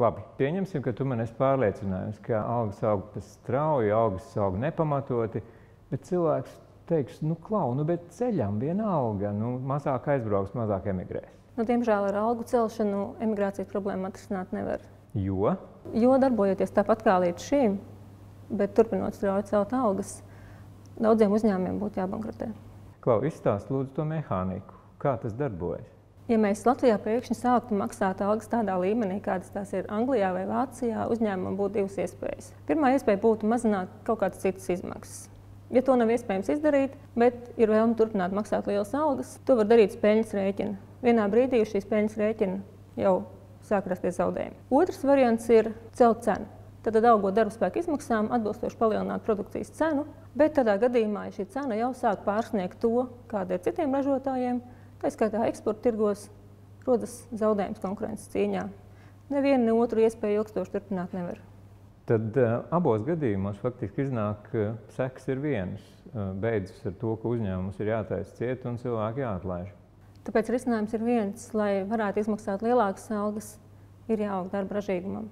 Labi, pieņemsim, ka tu man esi pārliecinājums, ka algas aug pa strauji, algas aug nepamatoti, bet cilvēks teiks, nu klau, nu bet ceļam vienalga, nu mazāk aizbrauks, mazāk emigrēs. Nu, diemžēl ar algu celšanu emigrācijas problēmu atrisināt nevar. Jo? Jo darbojoties tāpat kā līdz šim, bet turpinot strauji celt algas, daudziem uzņēmumiem būtu jābankrotē. Klau, izstāst lūdzu to mehāniku, kā tas darbojas. Ja mēs Latvijā pēkšņi sāktu maksāt algas tādā līmenī, kādas tās ir Anglijā vai Vācijā, uzņēmumam būtu divas iespējas. Pirmā iespēja būtu mazināt kaut kādas citas izmaksas. Ja to nav iespējams izdarīt, bet ir vēlme turpināt maksāt lielas algas, to var darīt peļņas rēķina. Vienā brīdī uz šīs peļņas rēķina jau sāk rasties zaudējumi. Otrs variants ir celt cenu. Tad, augot darba spēka izmaksām, atbilstoši palielināt produkcijas cenu, bet tādā gadījumā, ja šī cena jau sāk pārsniegt to, kāda ir citiem ražotājiem, Tā skaitā eksporta tirgos rodas zaudējums konkurences cīņā. Nevienu, ne otru iespēju ilgstoši turpināt nevar. Tad uh, abos gadījumos faktiski iznāk, ka uh, sekas ir vienas. Uh, beidzas ar to, ka uzņēmums ir jātaisa ciet un cilvēki jāatlaiž. Tāpēc risinājums ir viens, lai varētu izmaksāt lielākas algas, ir jāaug darba ražīgumam.